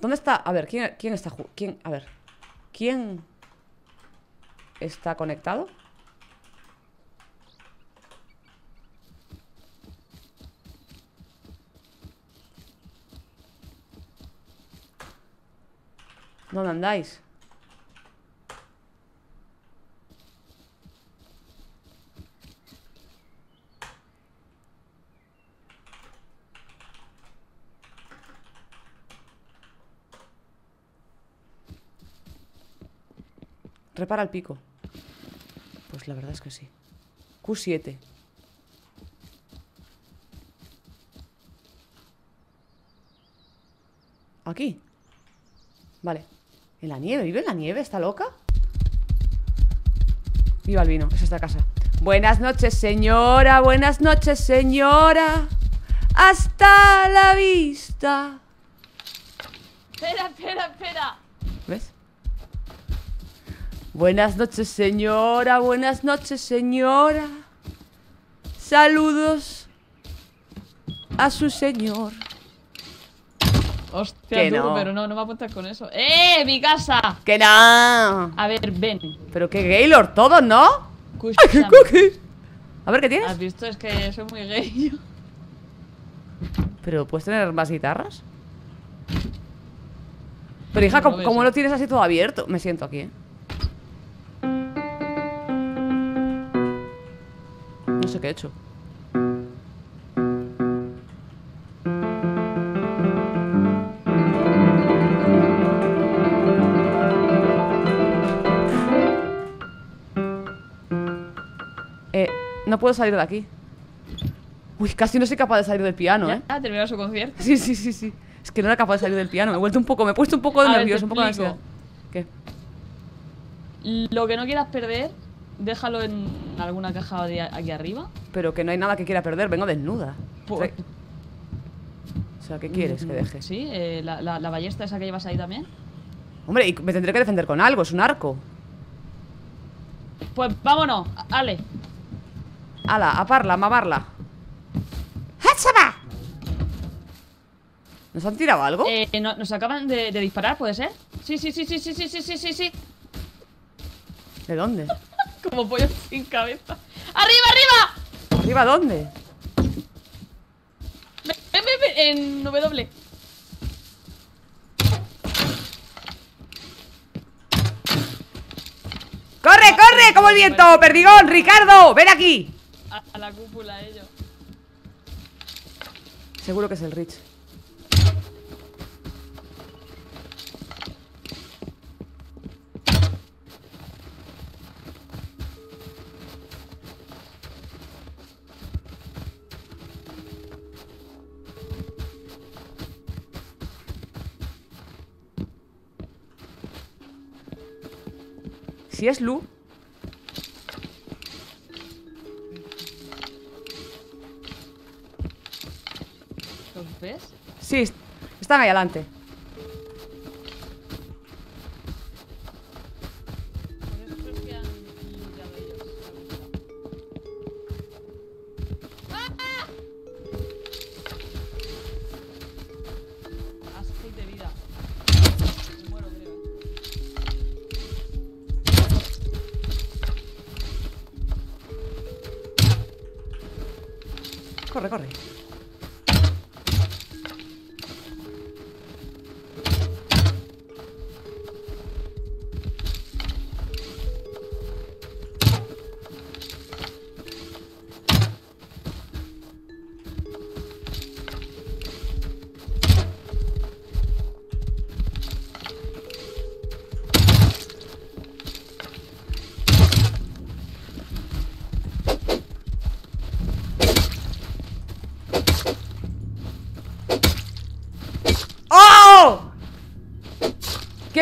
¿Dónde está? A ver, ¿quién, quién está? ¿Quién? A ver. ¿Quién está conectado? ¿Dónde andáis? Repara el pico. Pues la verdad es que sí. Q7. Aquí. Vale. ¿En la nieve? ¿Vive en la nieve? ¿Está loca? Viva el vino, es esta casa Buenas noches, señora Buenas noches, señora Hasta la vista Espera, espera, espera. Buenas noches, señora Buenas noches, señora Saludos A su señor Hostia, Que no. pero no, no me apuntas con eso. ¡Eh! ¡Mi casa! ¡Que no! A ver, ven. Pero que Gaylord, todos, ¿no? ¡Ay, qué! A ver, ¿qué tienes? ¿Has visto? Es que soy muy gay yo. Pero ¿puedes tener más guitarras? Pero hija, No ¿cómo, ves, cómo eh. lo tienes así todo abierto? Me siento aquí, ¿eh? No sé qué he hecho Eh, no puedo salir de aquí Uy, casi no soy capaz de salir del piano, ¿eh? Ya ha terminado su concierto. Sí, sí, sí, sí. Es que no era capaz de salir del piano. Me he vuelto un poco, me he puesto un poco de nervioso, un poco de ansiedad. ¿Qué? Lo que no quieras perder, déjalo en alguna caja de aquí arriba. Pero que no hay nada que quiera perder, vengo desnuda. Pues- Sí. O sea, ¿qué quieres que deje? Sí, eh, la, la, la ballesta esa que llevas ahí también. Hombre, y me tendré que defender con algo, es un arco. Pues vámonos, Ale. Ala, a parla, a mamarla. ¡Hachaba! ¿Nos han tirado algo? Eh, no- nos acaban de, de disparar, ¿puede ser? Sí, sí, sí, sí, sí, sí, sí, sí, sí, sí. ¿De dónde? Como pollo sin cabeza. ¡Arriba, arriba! ¿Arriba dónde? Ven, ven, ven, en W. ¡Corre, corre! ¡Como el viento! ¡Perdigón! ¡Ricardo! ¡Ven aquí! A, a la cúpula, ellos. Seguro que es el Rich. Si es Lu, ¿Los ves? sí, est- están ahí adelante.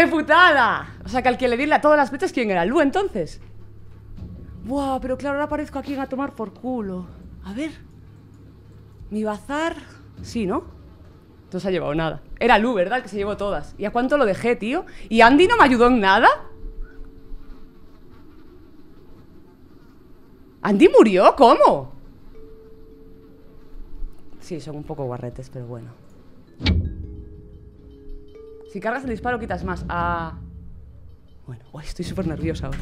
¡Qué putada! O sea, que al que le di la- todas las flechas, ¿quién era? ¿Lu entonces? Buah, pero claro, ahora aparezco aquí a tomar por culo. A ver. Mi bazar. Sí, ¿no? No se ha llevado nada. Era Lu, ¿verdad? El que se llevó todas. ¿Y a cuánto lo dejé, tío? ¿Y Andy no me ayudó en nada? ¿Andy murió? ¿Cómo? Sí, son un poco guarretes, pero bueno. Si cargas el disparo, quitas más. Ah. Bueno, estoy súper nerviosa ahora.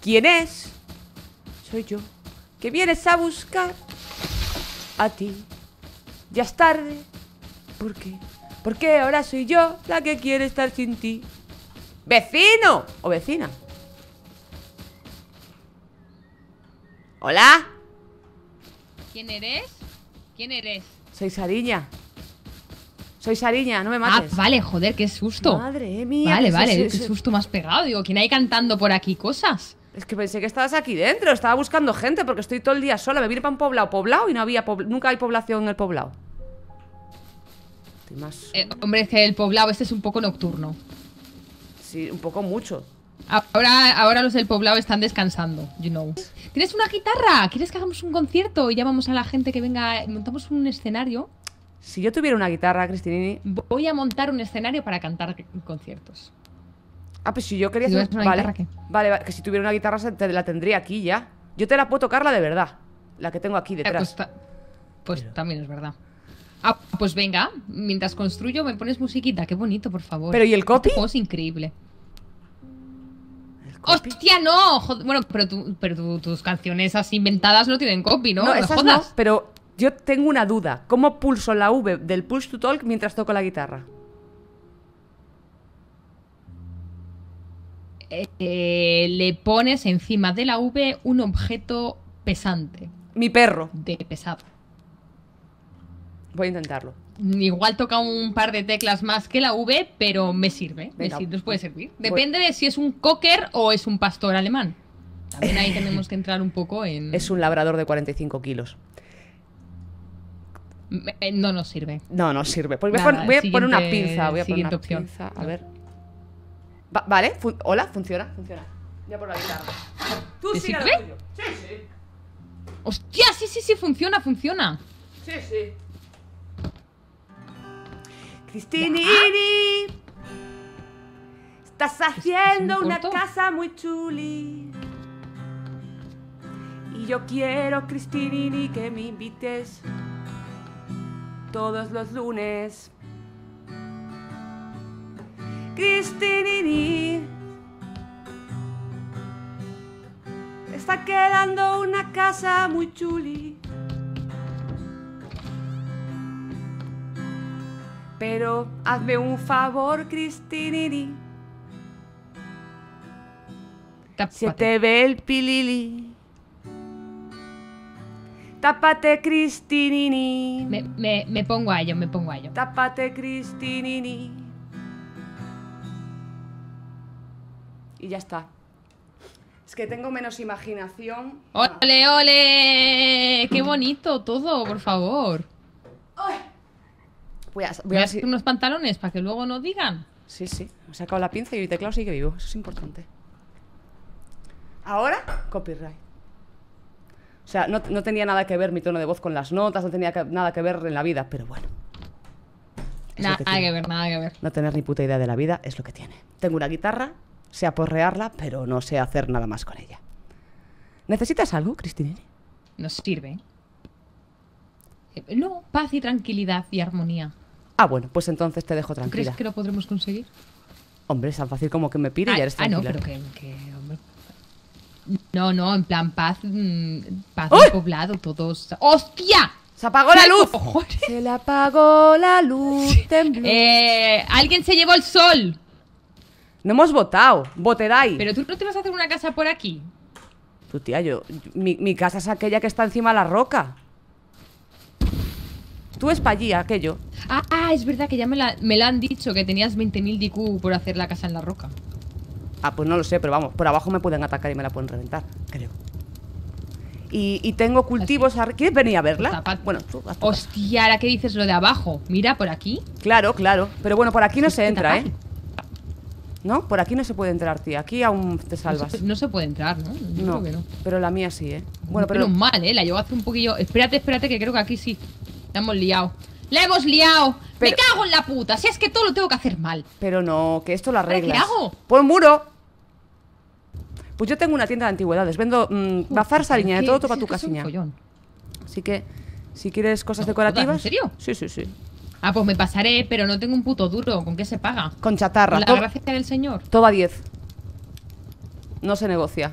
¿Quién es? Soy yo. ¿Que vienes a buscar? A ti. Ya es tarde. ¿Por qué? Porque ahora soy yo la que quiere estar sin ti. ¡Vecino! ¿O vecina? ¿Hola? ¿Quién eres? ¿Quién eres? Soy Sariña. Soy Sariña, no me Ah, mates. vale, joder, qué susto. Madre mía. Vale, vale, qué susto más pegado. Digo, ¿quién hay cantando por aquí cosas? Es que pensé que estabas aquí dentro. Estaba buscando gente porque estoy todo el día sola. Me vine para un poblado, poblado y no había nunca hay población en el poblado. Más. Eh, hombre, es que el poblado este es un poco nocturno. Sí, un poco mucho. Ahora, ahora los del poblado están descansando, you know. ¿Tienes una guitarra? ¿Quieres que hagamos un concierto y llamamos a la gente que venga? Montamos un escenario. Si yo tuviera una guitarra, Cristinini. Voy a montar un escenario para cantar conciertos. Ah, pues si yo quería Si hacer- una vale. guitarra, ¿qué? vale, vale, que si tuviera una guitarra te la tendría aquí ya. Yo te la puedo tocar la de verdad. La que tengo aquí Eh, detrás. pues ta- pues también es verdad. Ah, pues venga, mientras construyo me pones musiquita, qué bonito, por favor. Pero, ¿y el copy? Este juego es increíble. ¡Hostia, no! Bueno, pero, tú- pero tú- tus canciones así inventadas no tienen copy, ¿no? No, esas jodas. no, pero yo tengo una duda. ¿Cómo pulso la V del push to talk mientras toco la guitarra? Eh, le pones encima de la V un objeto pesante, Mi perro. de pesado. Voy a intentarlo. Igual toca un par de teclas más que la V, pero me sirve. Me sirve, nos puede servir. Depende de si es un cocker o es un pastor alemán. También ahí tenemos que entrar un poco en... Es un labrador de 45 kilos. Eh, No nos sirve. No, no sirve. Pues voy a, Nada, pon- voy a poner una pinza. Voy a poner una opción. pinza. A No. ver. Va- vale. fun- Hola, funciona, funciona. Ya por la guitarra. Tú ¿Te sirve? Sí, sí. ¡Hostia! Sí, sí, sí, funciona, funciona. Sí, sí. Cristinini. Estás haciendo un una casa muy chuli. Y yo quiero, Cristinini, que me invites todos los lunes. Cristinini. Está quedando una casa muy chuli. Pero hazme un favor, Cristinini. Se te ve el pilili. Tápate, Cristinini. Me, me- me pongo a ello, me pongo a ello. Tápate, Cristinini. Y ya está. Es que tengo menos imaginación. ¡Ole, ole! ¡Qué bonito todo, por favor! Voy a, voy a ver si- unos pantalones para que luego no digan. Sí, sí. Me he sacado la pinza y mi teclado sigue vivo. Eso es importante. Ahora, copyright. O sea, no, no tenía nada que ver mi tono de voz con las notas, no tenía que- nada que ver en la vida, pero bueno. Nada que que, ver, nada que ver. No tener ni puta idea de la vida es lo que tiene. Tengo una guitarra, sé aporrearla, pero no sé hacer nada más con ella. ¿Necesitas algo, Cristinini? Nos sirve. Eh, No, paz y tranquilidad y armonía. Ah, bueno, pues entonces te dejo ¿Tú tranquila. crees que lo podremos conseguir? Hombre, es tan fácil como que me pide y ah, ya eres ah, no, tranquila. pero que, que, hombre. No, no, en plan paz, mm, paz y poblado, todos. ¡Hostia! ¡Se apagó la ¿Qué luz! cojones? Se le apagó la luz, tembló. Eh, alguien se llevó el sol. No hemos votado. Voterai. Pero tú no te vas a hacer una casa por aquí. Tu tía, yo. Mi, mi casa es aquella que está encima de la roca. Tú es para allí, aquello. Ah, ah, es verdad que ya me, la, me lo han dicho que tenías 20.000 DQ por hacer la casa en la roca. Ah, pues no lo sé, pero vamos, por abajo me pueden atacar y me la pueden reventar, creo. Y, y tengo cultivos. arri- ¿Quieres venir a verla? Tapa- Bueno, tú, Hostia, ahora que dices lo de abajo. Mira, por aquí. Claro, claro. Pero bueno, por aquí no se entra, ¿eh? ¿No? Por aquí no se puede entrar, tía. Aquí aún te No salvas. se, no se puede entrar, ¿no? Yo No, creo que no. pero la mía sí, ¿eh? Bueno, pero. Menos mal, ¿eh? La llevo hace un poquillo. Espérate, espérate, que creo que aquí sí. La hemos liado. ¡La hemos liado! Pero- ¡Me cago en la puta! Si es que todo lo tengo que hacer mal. Pero no, que esto lo ¿Ahora qué arreglas. hago? ¡Pon muro! Pues yo tengo una tienda de antigüedades. Vendo mm, bazar, sariña, de todo, topa tu un casiña. follón. Así que, Si quieres cosas No jodas, decorativas. ¿en serio? Sí, sí, sí. Ah, pues me pasaré, pero no tengo un puto duro. ¿Con qué se paga? Con chatarra. Con la to- gracia del señor. todo a 10. No se negocia.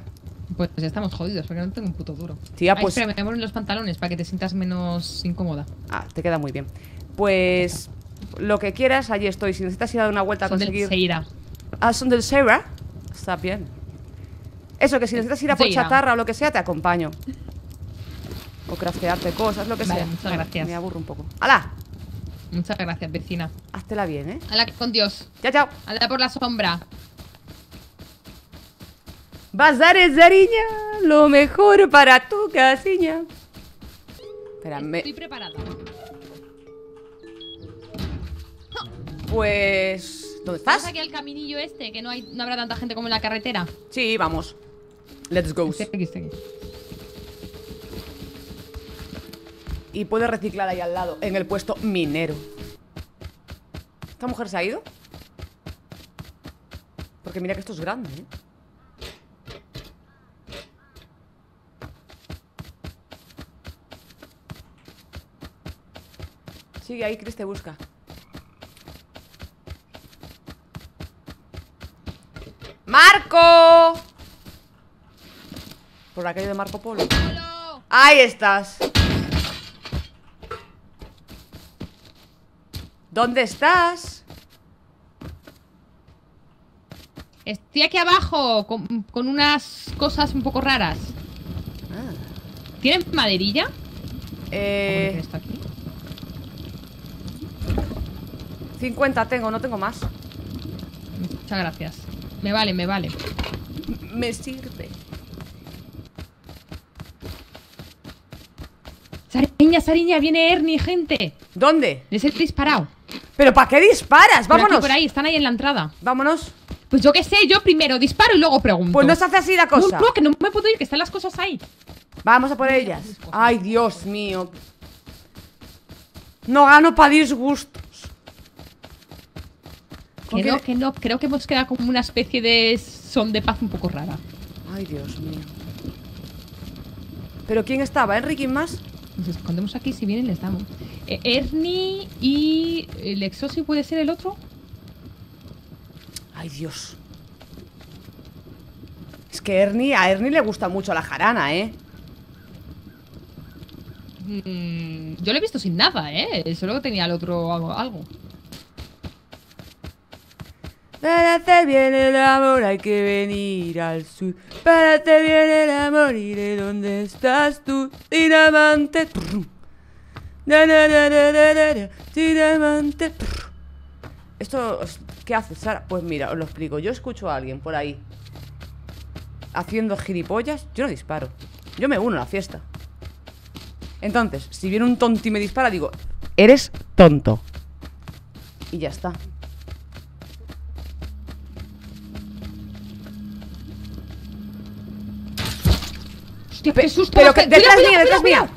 Pues ya estamos jodidos, porque no tengo un puto duro. Tía, Ay, pues- espera, me voy a poner los pantalones para que te sientas menos incómoda. Ah, te queda muy bien. Pues lo que quieras, allí estoy. Si necesitas ir a dar una vuelta a del conseguir. Seira. Ah, son del Sarah. Está bien. Eso, que si necesitas ir a por Seira. chatarra o lo que sea, te acompaño. O craftearte cosas, lo que Vale, sea. muchas gracias. Me aburro un poco. ¡Hala! Muchas gracias, vecina. Háztela bien, ¿eh? Hala con Dios. Chao, chao. Hala por la sombra. Bazares de Ariña, lo mejor para tu casiña. Espera, me- Estoy preparada. pues... ¿Dónde ¿Vas estás? aquí al caminillo este? Que no, hay, no habrá tanta gente como en la carretera. Sí, vamos. Let's go. Estoy aquí, estoy aquí. Y puedes reciclar ahí al lado, en el puesto minero. ¿Esta mujer se ha ido? Porque mira que esto es grande, ¿eh? Sigue ahí, Chris te busca. ¡Marco! Por la calle de Marco Polo. Ahí estás. ¿Dónde estás? Estoy aquí abajo con, con unas cosas un poco raras. ¿Tienen maderilla? ¿Cómo Eh, que está aquí? 50 tengo, no tengo más. Muchas gracias. Me vale, me vale. Me sirve. Sariña, Sariña, viene Ernie, gente. ¿Dónde? Les he disparado. ¿Pero para qué disparas? Por aquí, Vámonos. por ahí, están ahí en la entrada. Vámonos. Pues yo qué sé, yo primero disparo y luego pregunto. Pues no se hace así la cosa. No, no, que no me puedo ir, que están las cosas ahí. Vamos a por ellas. Ay, Dios mío. No gano para disgustos. ¿Con Que no, que no, creo que hemos quedado como una especie de son de paz un poco rara. Ay, Dios mío. ¿Pero quién estaba? ¿Enrique más? Nos escondemos aquí, si vienen les damos. Eh, Ernie y el Exosi puede ser el otro. Ay, Dios. Es que Ernie, a Ernie le gusta mucho la jarana, ¿eh? Mm, yo lo he visto sin nada, ¿eh? Solo tenía el otro algo. algo. Para hacer bien el amor hay que venir al sur. Para hacer bien el amor iré donde estás tú, na, na, diamante. Trum. Esto, ¿qué hace Sara? Pues mira, os lo explico. Yo escucho a alguien por ahí haciendo gilipollas. Yo no disparo. Yo me uno a la fiesta. Entonces, si viene un tonto y me dispara, digo, eres tonto. Y ya está. Hostia, qué susto. pero que- detrás mía, detrás mía.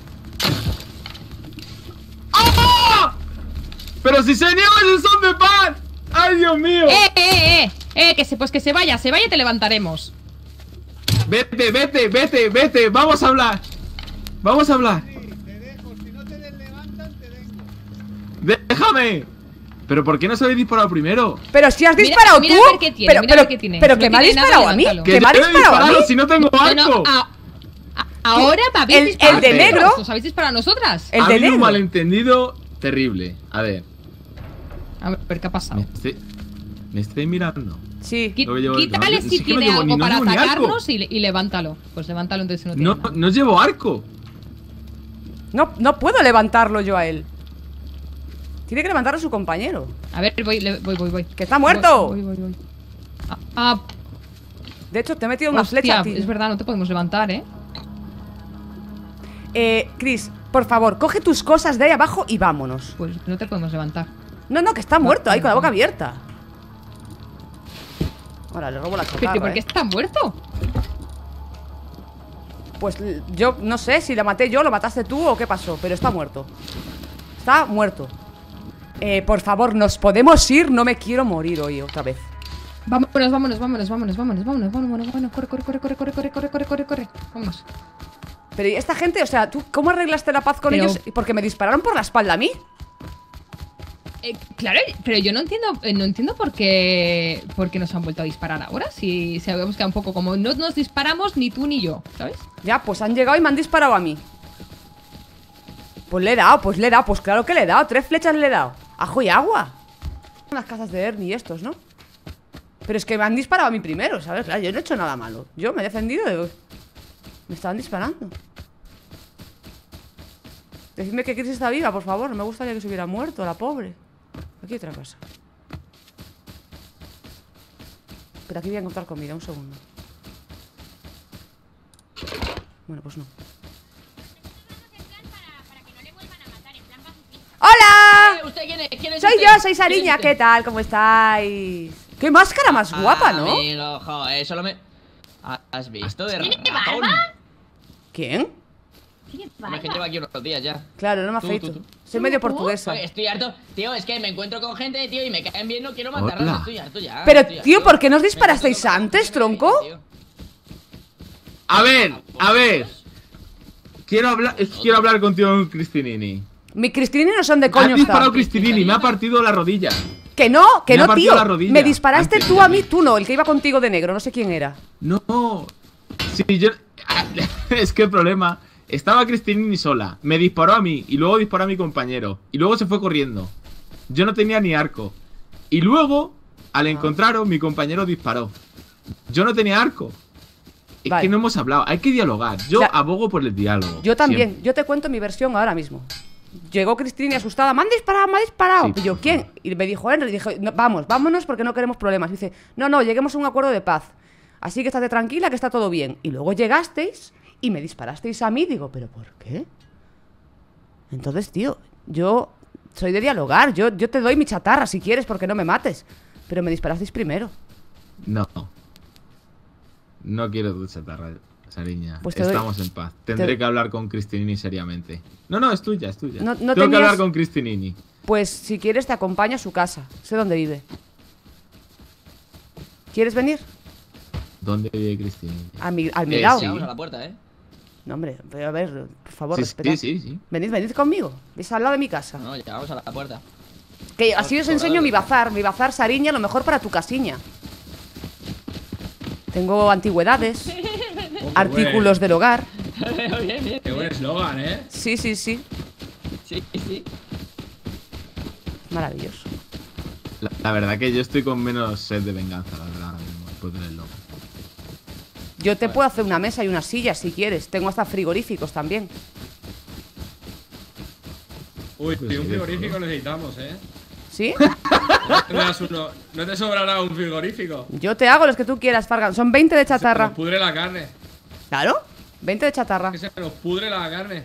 ¡Pero si se nieva el son de pan! ¡Ay, Dios mío! cuidado. Eh, eh, eh. Eh, que se, pues que se vaya, se vaya y te levantaremos. Vete, vete, vete, vete, vamos a hablar. Vamos a hablar. Déjame. ¿Pero por qué no se habéis disparado primero? Pero si has disparado mira tú. a ver qué tiene, pero mira a pero, ver qué tiene. pero No que me ha nada, disparado a mí. Que me ha disparado a mí. disparado si no tengo arco. no, a- a- ahora habéis El- el de negro- ¿Os habéis disparado a nosotras? El ha de habido un negro. malentendido terrible. A ver, A ver, ¿qué ha pasado? me estoy, me estoy mirando. Sí. Llevo- Quítale no, si sí tiene algo ni- para atacarnos y, le- y levántalo. Pues levántalo entonces si no tiene No, nada. no llevo arco. No, no puedo levantarlo yo a él. Tiene que levantar a su compañero. A ver, voy, le- voy, voy, voy. ¡Que está muerto! Voy, voy, voy. voy. Ah, ah, De hecho, te he metido una hostia, flecha a ti. es verdad, no te podemos levantar, ¿eh? Eh, Chris, por favor, coge tus cosas de ahí abajo y vámonos. Pues no te podemos levantar. No, no, que está muerto ahí con la boca abierta. Ahora, le robo la ¿Pero chocarra, por qué eh. está muerto? Pues yo no sé si la maté yo, lo mataste tú o qué pasó, pero está muerto. Está muerto. Eh, por favor, nos podemos ir, no me quiero morir hoy otra vez. Vámonos, vámonos, vámonos, vámonos, vámonos, vámonos, vámonos, vámonos, corre, corre, corre, corre, corre, corre, corre, corre, corre, corre, corre, vámonos. Pero ¿y esta gente, o sea, ¿tú cómo arreglaste la paz con Pero- ellos? Porque me dispararon por la espalda a mí. Eh, claro, pero yo no entiendo, eh, no entiendo por qué, por qué nos han vuelto a disparar ahora. Si se habíamos quedado un poco como no nos disparamos ni tú ni yo, ¿sabes? Ya, pues han llegado y me han disparado a mí. Pues le he dado, pues le he dado, pues claro que le he dado. Tres flechas le he dado. Ajo y agua. Las casas de Ernie y estos, ¿no? Pero es que me han disparado a mí primero, ¿sabes? Claro, yo no he hecho nada malo. Yo me he defendido de... Me estaban disparando. Decidme que Chris está viva, por favor. No me gustaría que se hubiera muerto, la pobre. Aquí hay otra cosa. Pero aquí voy a encontrar comida, un segundo. Bueno, pues no. ¡Hola! ¿Usted quién es? ¿Quién es Soy usted? yo, soy ¿Quién es Sariña? ¿qué tal? ¿Cómo estáis? ¡Qué máscara más guapa, ¿no? Amigo, joder, solo me... Ah, ¿Has visto de ¿Tiene ratón? barba? ¿Quién? ¿Tiene Hombre, que lleva aquí unos días ya. Claro, no me Tú, afeito. tú, tú. Soy medio portuguesa. Oye, estoy harto. Tío, es que me encuentro con gente, tío, y me caen bien, no quiero Hola. matarlos. Estoy harto ya. Pero, estoy tío, harto. ¿por qué nos Me disparasteis antes, me tronco? tío. A ver, a ver. Quiero hablar, es quiero hablar contigo, Cristinini. Mi Cristinini no son de Me coño has disparado está. Cristinini, me ha partido la rodilla. Que no, que Me ha no, partido tío. la rodilla. Me disparaste Antes, tú a mí, tú no, el que iba contigo de negro, no sé quién era. No. Sí, yo. Es que el problema. Estaba Cristinini sola. Me disparó a mí. Y luego disparó a mi compañero. Y luego se fue corriendo. Yo no tenía ni arco. Y luego, Ah. al encontraros, mi compañero disparó. Yo no tenía arco. Es Vale. que no hemos hablado. Hay que dialogar. Yo abogo por el diálogo. Yo también, siempre. yo te cuento mi versión ahora mismo. Llegó Cristina asustada, me han disparado, me han disparado. Sí, y yo, ¿quién? Y me dijo Henry, dije, "No, vamos, vámonos porque no queremos problemas. Y dice, no, no, lleguemos a un acuerdo de paz. Así que estate tranquila, que está todo bien. Y luego llegasteis y me disparasteis a mí. Digo, ¿pero por qué? Entonces, tío, yo soy de dialogar. Yo, yo te doy mi chatarra si quieres porque no me mates. Pero me disparasteis primero. No. No quiero tu chatarra, Sariña. Pues doy- Estamos en paz. Tendré te- que hablar con Cristinini seriamente. No, no, es tuya, es tuya. No- no Tengo que hablar con Cristinini. Pues si quieres te acompaño a su casa. Sé dónde vive. ¿Quieres venir? ¿Dónde vive Cristinini? A mi, al mi Eh, lado. sí. Vamos a la puerta, ¿eh? No, hombre, pero a ver, por favor, Sí, respetad. sí, sí, sí. Venid, venid conmigo. Es al lado de mi casa. No, ya vamos a la puerta. Que así os enseño mi bazar. Mi bazar Sariña, lo mejor para tu casiña. Tengo antigüedades, artículos del hogar. bien, bien. Qué buen eslogan, ¿eh? Sí, sí, sí. Sí, sí. Maravilloso. La, la verdad que yo estoy con menos sed de venganza, la verdad, ahora mismo, después del lobo. Yo te puedo hacer una mesa y unas sillas si quieres. Tengo hasta frigoríficos también. Uy, Pues tío, un frigorífico necesitamos, ¿eh? ¿Sí? ¿No te das uno- ¿No te sobrará un frigorífico? Yo te hago los que tú quieras, Fargan. Son 20 de Se nos chatarra. pudre la carne. ¿Claro? 20 de chatarra. Que se nos pudre la carne.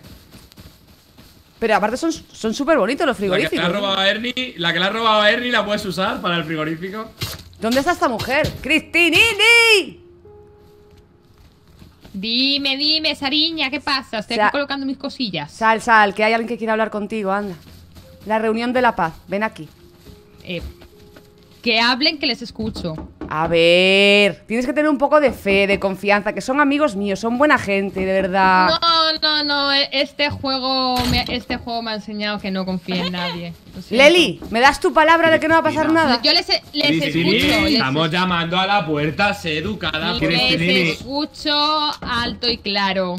Pero aparte son son súper bonitos los La que frigoríficos. ha ¿no? robado a Ernie, la que le ha robado a Ernie la puedes usar para el frigorífico. ¿Dónde está esta mujer? ¡Cristinini! Dime, dime, Sariña, ¿qué pasa? Estoy aquí colocando mis cosillas. Sal, sal, que hay alguien que quiere hablar contigo, anda. La reunión de la paz, ven aquí. Eh, que hablen, que les escucho. A ver, tienes que tener un poco de fe, de confianza, que son amigos míos, son buena gente, de verdad. No, no, no. e- Este juego, me, este juego me ha enseñado que no confíe en nadie. Leli, ¿me das tu palabra de que no va a pasar Cristina. nada? Yo les, les escucho. Les, Estamos llamando a la puerta, sé educada. les escucho alto y claro.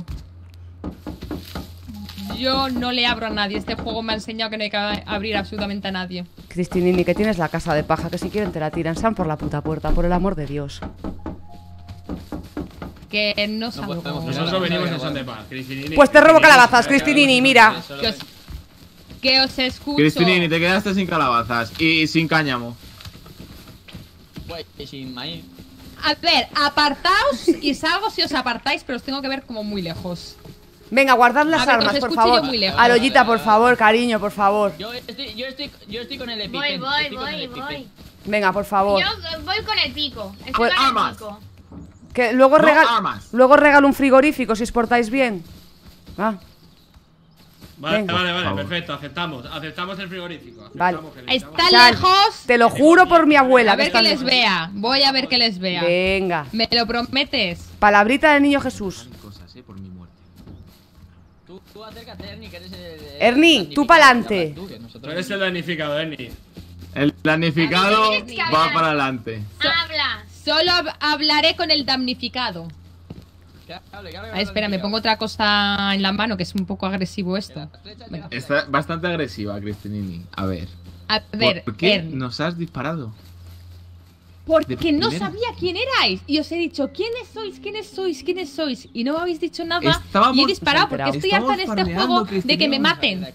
Yo no le abro a nadie. Este juego me ha enseñado que no hay que abrir absolutamente a nadie. Cristinini, que tienes la casa de paja, que si quieren te la tiran, sal por la puta puerta, por el amor de Dios. Que no salgo. Nosotros venimos en son de paz, Cristinini. Pues te robo calabazas, Cristinini, mira. que, os, que os escucho. Cristinini, te quedaste sin calabazas y sin cáñamo. Pues sin maíz. A ver, apartaos y salgo si os apartáis, pero os tengo que ver como muy lejos. Venga, guardad las ver, armas, por favor. Aloyita, por favor, cariño, por favor. Yo estoy, yo estoy, yo estoy con el Voy, Epipen. voy, voy, Epipen. voy. Venga, por favor. Yo voy con el pico. Estoy Pues con el armas. pico. Que luego No regal armas. luego regalo un frigorífico si os portáis bien. Ah, Vale, Venga. vale, vale, perfecto, aceptamos. Aceptamos el frigorífico. Vale. Aceptamos, Está lejos. Te lo juro por mi abuela. A ver que les lejos. vea. Voy a ver que les vea. Venga. ¿Me lo prometes? Palabrita del niño Jesús. Cosas, eh, por mi muerte. Tú, tú acércate, Ernie, que eres el. el Ernie, tú pa'lante. tú, eres el damnificado, Ernie. El planificado va para adelante. Solo hab- hablaré con el damnificado. Que hable, que hable, Ah, espera, me pongo otra cosa en la mano, que es un poco agresivo esto. Está bastante agresiva, Cristinini. A ver. A ver, ¿Por qué Ernie. nos has disparado? Porque de no sabía quién erais. Y os he dicho, ¿quiénes sois? ¿Quiénes sois? ¿Quiénes sois? Y no me habéis dicho nada. Estábamos- y he disparado porque estoy harta en este juego de que me maten. de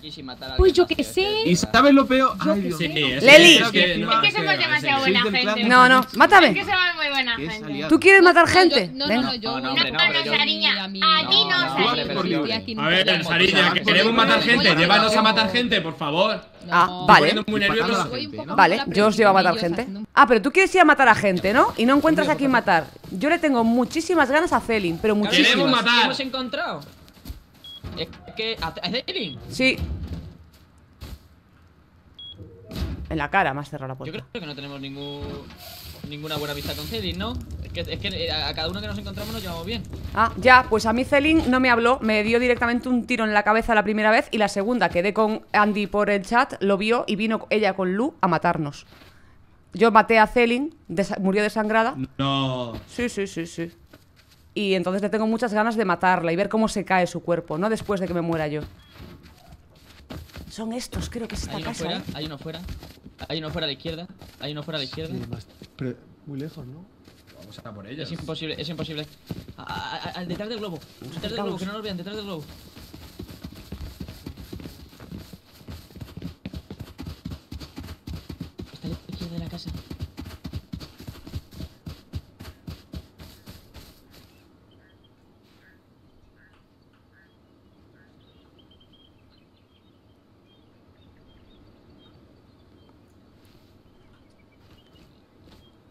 Pues yo que sé. ¿Y sabes lo peor? Ay, Dios Leli. Es que, no, Es que somos demasiado buena gente. de No, no, Es que mátame. somos muy buena gente. ¿Tú quieres matar gente? no, no, no, yo. No, Sariña. a ti no, Sariña. A ver, que queremos matar gente. Llévanos a matar gente, por favor. Ah, No. vale. Vale, yo os llevo a matar gente. Ah, pero tú quieres ir a matar a gente, ¿no? Y no encuentras a quién matar. Yo le tengo muchísimas ganas a Celin, pero Queremos muchísimas. matar. ¿Qué hemos encontrado? Es que. ¿A Zelin? Sí. En la cara, más cerrado la Yo puerta. creo que no tenemos ningún, ninguna buena vista con Zelin, ¿no? Es que, es que eh, a cada uno que nos encontramos nos llevamos bien. Ah, ya, pues a mí Celin no me habló, me dio directamente un tiro en la cabeza la primera vez y la segunda, quedé con Andy por el chat, lo vio y vino ella con Lu a matarnos. Yo maté a Celin, desa- murió desangrada. No. Sí, sí, sí, sí. Y entonces le tengo muchas ganas de matarla y ver cómo se cae su cuerpo, no después de que me muera yo. Son estos, creo que es esta Hay uno casa. fuera, ¿eh? hay uno fuera. Hay uno fuera a la izquierda. Hay uno fuera a la izquierda. Sí, más- pero muy lejos, ¿no? Vamos a por ellos. Es imposible, es imposible. A- a- a- al detrás del globo. Detrás del globo, que no nos vean, detrás del globo. Está a la izquierda de la casa.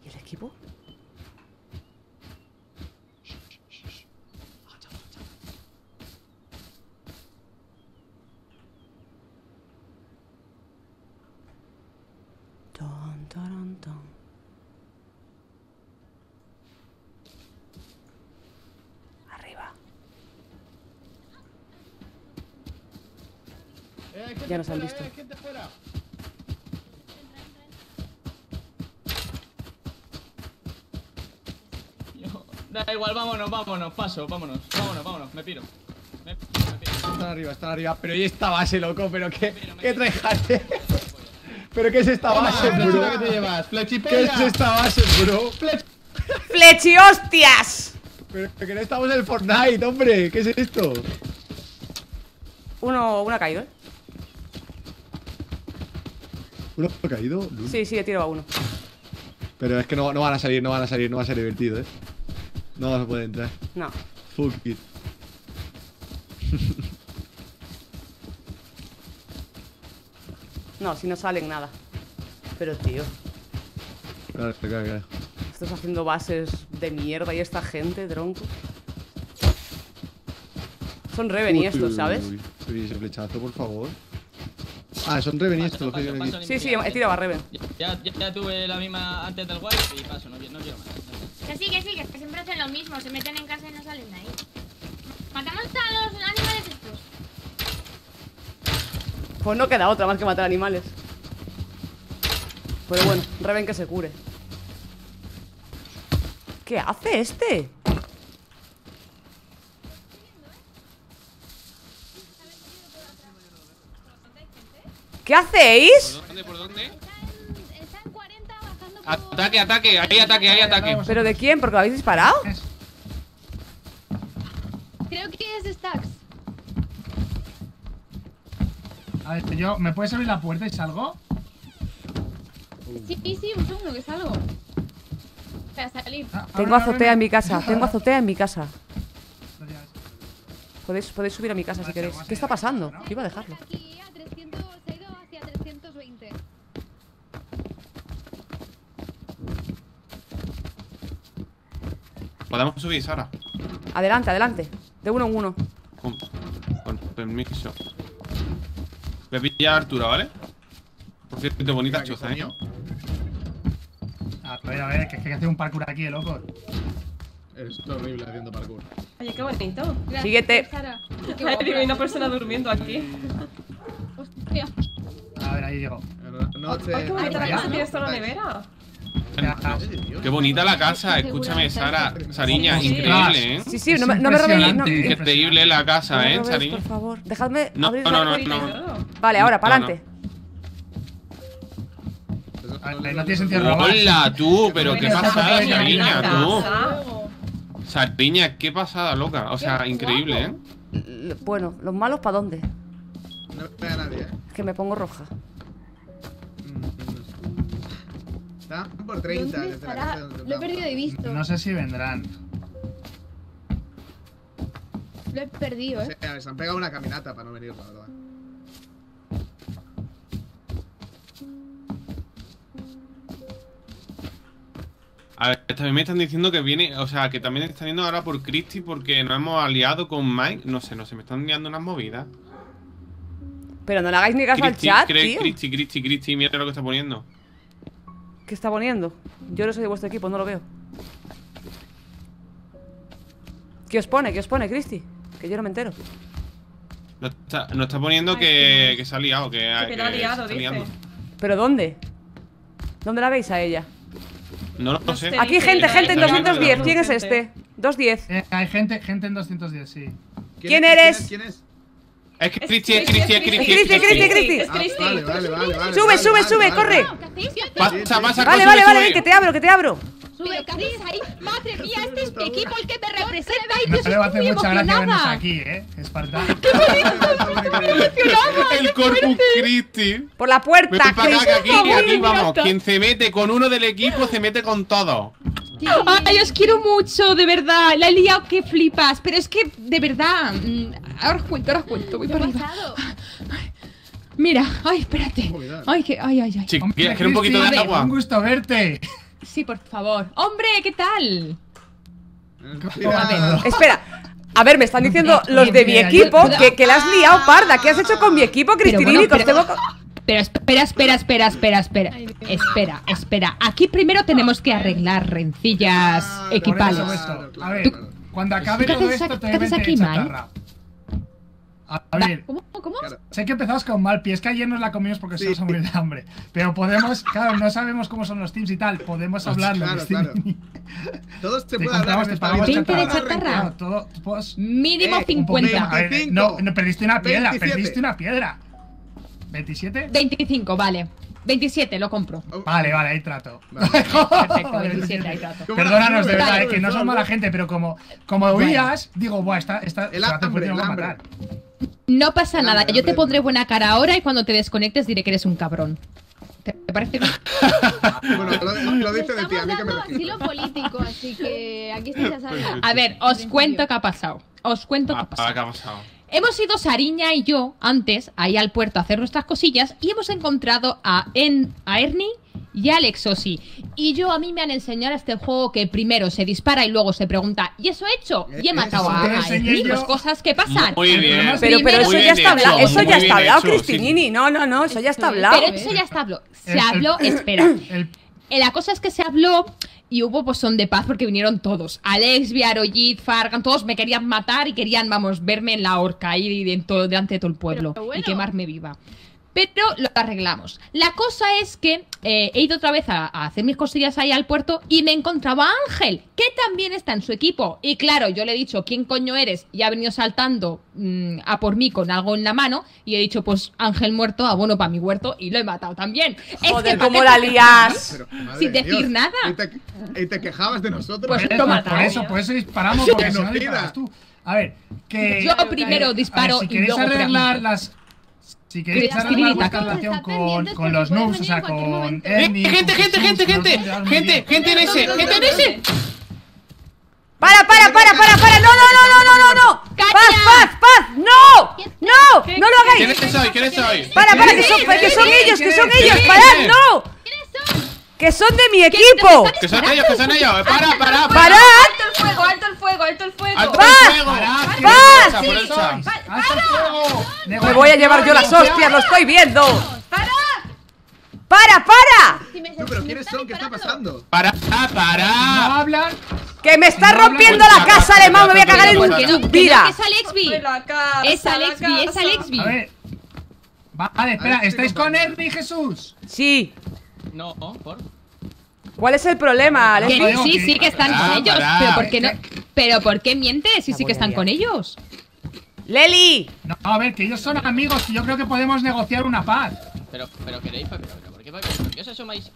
¿Y el equipo? Ton, taran, ton. Arriba. Ya nos han visto. Da igual, vámonos, vámonos, paso, vámonos, vámonos, vámonos, me piro. Me, me piro. Están arriba, están arriba. Pero ¿y esta base, loco? ¿Pero qué, qué traejate? ¿Pero qué es esta base, bro? ¿Qué te llevas? ¿Qué es esta base, bro? ¡Flechi, hostias! Pero que no estamos en el Fortnite, hombre. ¿Qué es esto? Uno, uno ha caído, ¿eh? ¿Uno ha caído? Lul. Sí, sí, he tirado a uno. Pero es que no, no van a salir, no van a salir, no va a ser divertido, ¿eh? No se puede entrar. No. Fuck it. No, si no salen nada. Pero tío, Claro, claro, claro. estás haciendo bases de mierda y esta gente, tronco. Son Reven y Uy, estos, uy, ¿sabes? uy, uy. Uy, ese flechazo, por favor. Ah, son Reven y Paso. Sí, sí, he tirado a Reven. Ya, ya, ya tuve la misma antes del wipe y paso, no, no quiero más. Que sí, que sí, que siempre hacen lo mismo. Se meten en casa y no salen de ahí. Matamos a los animales estos. Pues no queda otra más que matar animales. Pero bueno, Reven que se cure. ¿Qué hace este? ¿Qué hacéis? ¿Dónde? ¿Por dónde? Está en 40 bajando por... Ataque, ataque, hay ataque, hay ataque. ¿Pero de quién? ¿Porque lo habéis disparado? Creo que es Stacks. A ver, yo, ¿me puedes abrir la puerta y salgo? Sí, sí, un segundo, que salgo. Para salir. Ah, Tengo azotea en mi casa, tengo azotea en mi casa. Podéis, podéis subir a mi casa si queréis. ¿Qué está pasando? Yo iba a dejarlo. Aquí a 300, se ha ido hacia 320. Podemos subir, Sara. Adelante, adelante. De uno en uno. Con, con permiso. Voy a pillar a Artura, ¿vale? Por cierto, bonita choza, ¿eh? A ver, a ver, que es que hay que hacer un parkour aquí, eh, loco. Es horrible haciendo parkour. Oye, qué bonito. Síguete. Sara. Hay una persona durmiendo aquí. Hostia. A ver, ahí bonita la ya. casa, tienes Qué bonita la casa, escúchame, Sara. Sariña, Sí. increíble, ¿eh? Sí, sí, no, me- no me robéis. No. Increíble la casa, me ¿eh, Sariña? por favor. Dejadme No, abrir no, no, no. Vale, ahora, para adelante. A ver, no tiene sentido robar. Hola, tú, pero qué pasada, Sariña, tú. Sariña, qué pasada, loca. O sea, increíble, ¿eh? Bueno, ¿los malos para dónde? No nadie, eh. Es que me pongo roja. Por 30 ¿Dónde desde la casa donde Lo he perdido de vista. No sé si vendrán. Lo he perdido, Sí, eh. a ver, se han pegado una caminata para no venir, la verdad. A ver, también me están diciendo que viene, o sea, que también están yendo ahora por Christy porque nos hemos aliado con Mike. No sé, no sé, me están liando unas movidas. Pero no le hagáis ni caso al Christy, chat, cre- tío. Christy, Christy, Christy, mira lo que está poniendo. ¿Qué está poniendo? Yo no soy de vuestro equipo, no lo veo. ¿Qué os pone? ¿Qué os pone, Cristi? Que yo no me entero. Nos está, nos está poniendo que, que se ha liado, que, Que ha se liado, está dice. liando. ¿Pero dónde? ¿Dónde la veis a ella? No lo No sé. Aquí gente, gente en Está viendo 210. la ¿Quién es este? 210. Eh, hay gente, gente en 210, sí. ¿Quién es? eres? ¿Quién es? Es que Christy, es Christy, es. Cristi, es Cristi, Cristi. Es Ah, Cristi. vale, vale, vale. Sube, vale, sube, vale, sube, vale, corre. Pasa, pasa, Vale, sube, vale, vale, sube. ven, que te abro, que te abro. Pero ¿qué ahí? Madre mía, este es mi equipo el que me representa y No yo le va a estoy hacer muy mucha gracia vernos aquí, ¿eh? Esparta. El Corpus Christi. Por la puerta. Vete para acá, aquí, Cristi. aquí vamos. Quien se mete con uno del equipo se mete con todo. Ay, os quiero mucho, de verdad. La he liado que flipas. Pero es que, de verdad. mm, Ahora os cuento, ahora os cuento. Voy ¿Qué ha para arriba. Mira, ay, espérate. Ay, que, ay, ay, ay. ¿quieres un poquito de agua? Un gusto verte. Sí, por favor. Hombre, ¿qué tal? Espera. A ver, me están diciendo los de mi equipo que, que la has liado parda. ¿Qué has hecho con mi equipo, Cristinini? bueno, pero- espera, espera, espera, espera, espera. Espera, espera. Aquí primero tenemos que arreglar rencillas Ah, Por equipales. eso. A ver, Tú- cuando acabe ¿Qué todo haces esto, aquí- te aquí, chatarra. A ver, ¿Cómo? ¿Cómo? Claro. sé que empezamos con mal pie, es que ayer nos la comimos porque Sí. se nos de hambre. Pero podemos, claro, no sabemos cómo son los teams y tal, podemos Pues hablarlo. claro, Cristina. Todo se Te puede hablar te pagamos vida. 20 de chatarra. Claro, todo, pues, Mínimo Eh, un poquito. 50. A ver, 25. no, no, perdiste una piedra, 27. perdiste una piedra. ¿27? 25, vale. 27, lo compro. Vale, vale, ahí trato. Vale. Perfecto, Vale, 27, ahí trato. ¿Cómo Perdónanos, de verdad, eh, que no son mala gente, pero como, como oías, digo, buah, esta, esta El a hambre, a el matar. No pasa nada, Hambre, yo te hambre. pondré buena cara ahora y cuando te desconectes diré que eres un cabrón. ¿Te parece bien? Bueno, lo, lo dice de ti, a mí que me asilo registro. político, así que aquí estáis a salvo. A ver, os cuento qué ha pasado. Os cuento qué ha Ah, pasado. ¿qué ha pasado? Hemos ido Sariña y yo antes ahí al puerto a hacer nuestras cosillas y hemos encontrado a, en, a Ernie y a Alexosi. Y yo a mí me han enseñado este juego que primero se dispara y luego se pregunta ¿y eso he hecho? Y he matado Eso a, Ernie. Pues cosas que pasan. Muy bien. Pero, eso Muy ya bien está hecho, hablado. Eso muy ya está hablado. Cristinini. No, no, no, eso ya está hablado. Pero eso ya está hablado. Se habló, espera. Eh, La cosa es que se habló y hubo pues son de paz porque vinieron todos. Alex, Viarollit, Fargan, todos me querían matar y querían, vamos, verme en la horca todo- delante de todo el pueblo Pero bueno. y quemarme viva. Pero lo arreglamos. La cosa es que eh, he ido otra vez a, a hacer mis cosillas ahí al puerto y me encontraba a Ángel, que también está en su equipo. Y claro, yo le he dicho, ¿quién coño eres? Y ha venido saltando mm, a por mí con algo en la mano. Y he dicho, pues Ángel muerto, abono para mi huerto. Y lo he matado también. Es Joder, que cómo la lías. Sin de decir Dios, nada. Y te, y te quejabas de nosotros. Pues ¿eh? he por, eso, por eso disparamos, porque no disparas tú. A ver, que. Yo primero eh, disparo a ver, si y queréis luego arreglar las. Si queréis vuestra que relación con, con los noobs, o sea, con. Ernie. Eh, gente, con gente, gente, gente. Gente, gente en ese, gente en ese. Para, para, para, para, para. No, no, no, no, no, no, no. Paz, paz, paz. No, no, no lo hagáis. ¿Quiénes sois? ¿Quiénes sois? Para, para, que son, que son ellos, que son ellos. ¿Quién Parad, no. Que son de mi equipo. Que son ellos, que son ellos. Para, para, para. Parad. ¡Alto el fuego, alto el fuego, alto el fuego! Alto ¡Va! el fuego. Parad, Por que ¡Va! derecha, por ¿quién derecha. sois? ¡Alto el fuego! Me voy a llevar yo las hostias, lo estoy viendo. ¡Para! Para, para. Si me- Tú, pero ¿quiénes son? ¿Qué está pasando? Para, No para. hablan. ¡Que me está No rompiendo la casa, alemán! ¡Me voy a cagar en ¿Por qué no? tu vida! no, es Alexby. Es Alexby, es. Alexby. A ver. Vale, espera, ¿estáis con Ernie, Jesús? Sí. No, por. ¿Cuál es el problema, Que Alexby? sí, sí que están Pará, con ellos. pará. Pero ¿por qué no? Pero ¿por qué mientes? Sí, sí que están con ellos. ¡Leli! No, a ver, que ellos son amigos y yo creo que podemos negociar una paz. Pero, pero queréis, pero, pero, ¿por qué, por qué os asomáis?